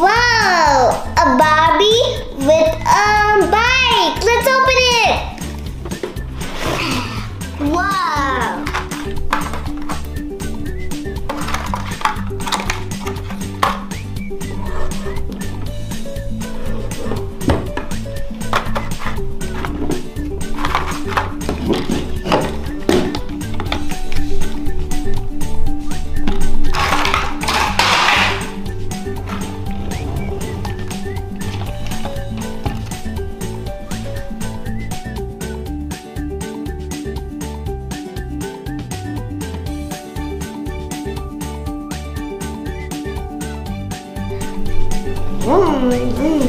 Wow! A bar. Mm, mm.